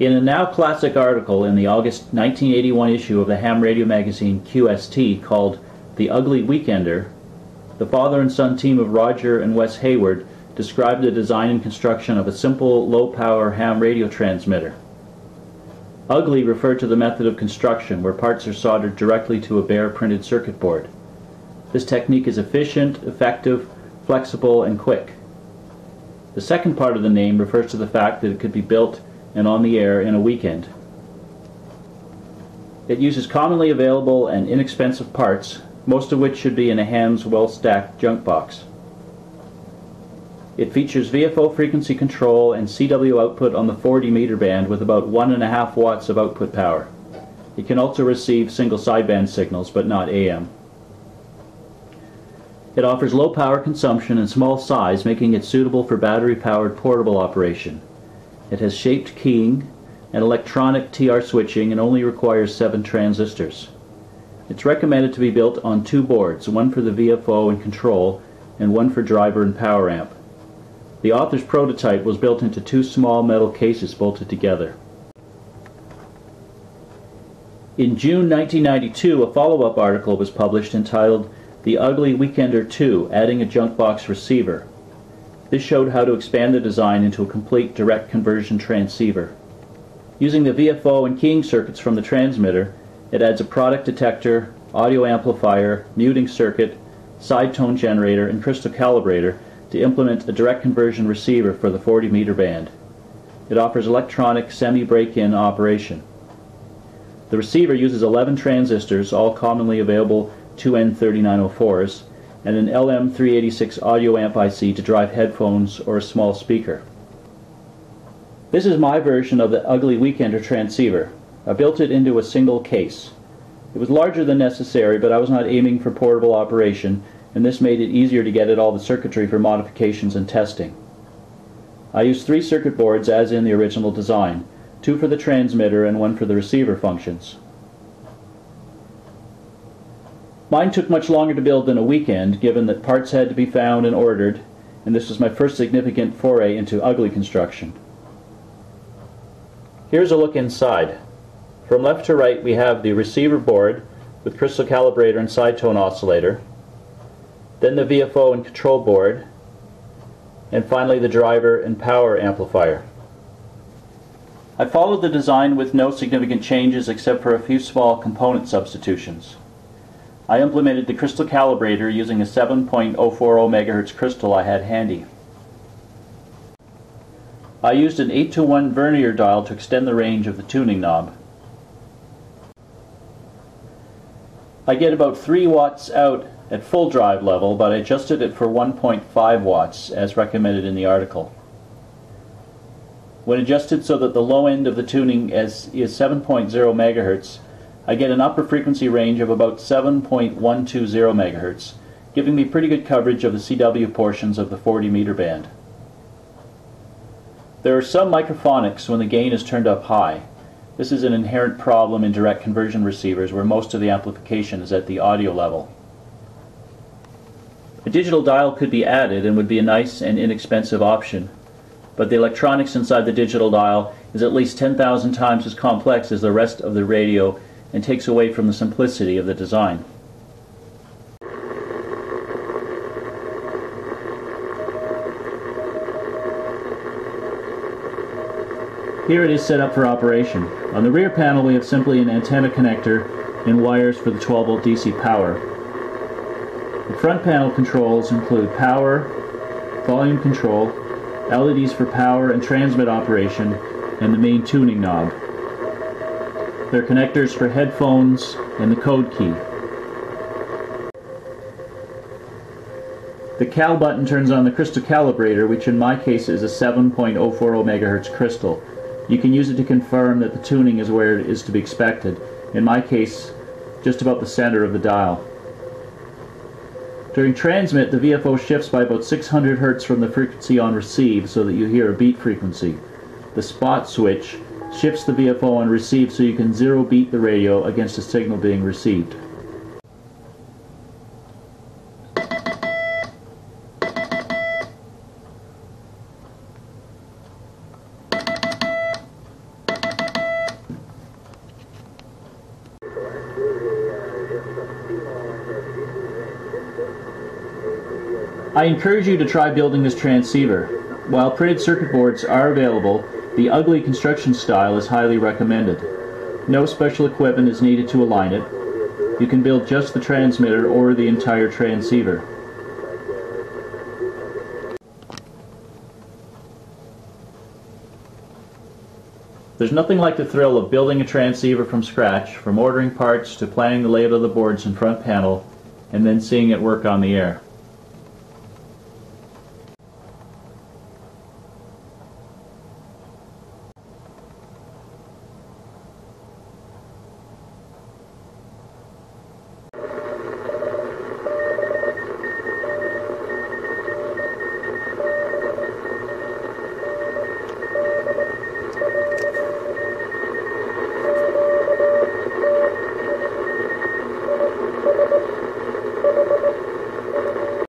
In a now classic article in the August 1981 issue of the ham radio magazine QST called The Ugly Weekender, the father and son team of Roger and Wes Hayward described the design and construction of a simple low power ham radio transmitter. Ugly referred to the method of construction where parts are soldered directly to a bare printed circuit board. This technique is efficient, effective, flexible, and quick. The second part of the name refers to the fact that it could be built and on the air in a weekend. It uses commonly available and inexpensive parts, most of which should be in a ham's well-stacked junk box. It features VFO frequency control and CW output on the 40 meter band with about 1.5 watts of output power. It can also receive single sideband signals, but not AM. It offers low power consumption and small size, making it suitable for battery-powered portable operation. It has shaped keying and electronic TR switching and only requires 7 transistors. It's recommended to be built on two boards, one for the VFO and control, and one for driver and power amp. The author's prototype was built into two small metal cases bolted together. In June 1992, a follow-up article was published entitled the Ugly Weekender 2, adding a junk box receiver. This showed how to expand the design into a complete direct conversion transceiver. Using the VFO and keying circuits from the transmitter, it adds a product detector, audio amplifier, muting circuit, side tone generator, and crystal calibrator to implement a direct conversion receiver for the 40 meter band. It offers electronic semi-break-in operation. The receiver uses 11 transistors, all commonly available 2N3904s, and an LM386 audio amp IC to drive headphones or a small speaker. This is my version of the Ugly Weekender transceiver. I built it into a single case. It was larger than necessary, but I was not aiming for portable operation, and this made it easier to get at all the circuitry for modifications and testing. I used three circuit boards as in the original design, two for the transmitter and one for the receiver functions. Mine took much longer to build than a weekend, given that parts had to be found and ordered, and this was my first significant foray into ugly construction. Here's a look inside. From left to right we have the receiver board with crystal calibrator and side tone oscillator, then the VFO and control board, and finally the driver and power amplifier. I followed the design with no significant changes except for a few small component substitutions. I implemented the crystal calibrator using a 7.040 MHz crystal I had handy. I used an 8 to 1 vernier dial to extend the range of the tuning knob. I get about 3 watts out at full drive level, but I adjusted it for 1.5 watts as recommended in the article. When adjusted so that the low end of the tuning is, is 7.0 MHz, I get an upper frequency range of about 7.120 MHz, giving me pretty good coverage of the CW portions of the 40 meter band. There are some microphonics when the gain is turned up high. This is an inherent problem in direct conversion receivers where most of the amplification is at the audio level. A digital dial could be added and would be a nice and inexpensive option, but the electronics inside the digital dial is at least 10,000 times as complex as the rest of the radio and takes away from the simplicity of the design. Here it is set up for operation. On the rear panel we have simply an antenna connector and wires for the 12 volt DC power. The front panel controls include power, volume control, LEDs for power and transmit operation, and the main tuning knob. There are connectors for headphones and the code key. The cal button turns on the crystal calibrator, which in my case is a 7.040 MHz crystal. You can use it to confirm that the tuning is where it is to be expected. In my case, just about the center of the dial. During transmit, the VFO shifts by about 600 Hz from the frequency on receive so that you hear a beat frequency. The spot switch shifts the VFO and receive so you can zero beat the radio against the signal being received. I encourage you to try building this transceiver. While printed circuit boards are available, the ugly construction style is highly recommended. No special equipment is needed to align it. You can build just the transmitter or the entire transceiver. There's nothing like the thrill of building a transceiver from scratch, from ordering parts to planning the layout of the boards and front panel, and then seeing it work on the air.